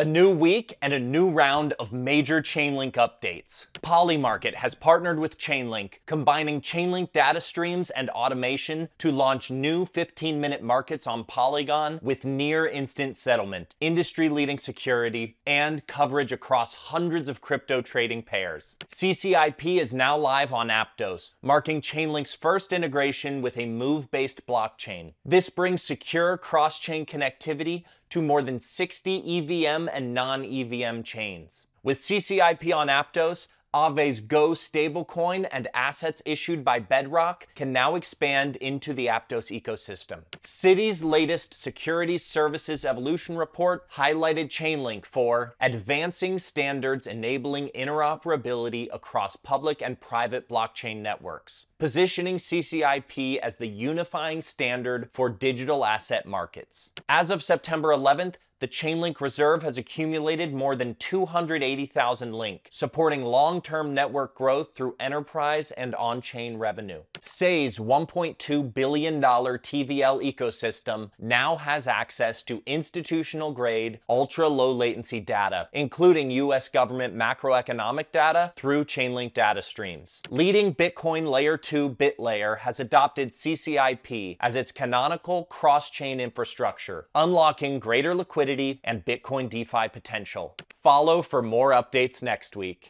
A new week and a new round of major Chainlink updates. Polymarket has partnered with Chainlink, combining Chainlink data streams and automation to launch new 15 minute markets on Polygon with near instant settlement, industry leading security, and coverage across hundreds of crypto trading pairs. CCIP is now live on Aptos, marking Chainlink's first integration with a move based blockchain. This brings secure cross chain connectivity to more than 60 EVM and non EVM chains. With CCIP on Aptos, Aave's GHO stablecoin and assets issued by Bedrock can now expand into the Aptos ecosystem. Citi's latest Securities Services Evolution Report highlighted Chainlink for advancing standards enabling interoperability across public and private blockchain networks, positioning CCIP as the unifying standard for digital asset markets. As of September 11th, the Chainlink Reserve has accumulated more than 280,000 link, supporting long-term network growth through enterprise and on-chain revenue. Sei's $1.2 billion TVL ecosystem now has access to institutional-grade, ultra-low latency data, including US government macroeconomic data through Chainlink data streams. Leading Bitcoin Layer 2 BitLayer has adopted CCIP as its canonical cross-chain infrastructure, unlocking greater liquidity and Bitcoin DeFi potential. Follow for more updates next week.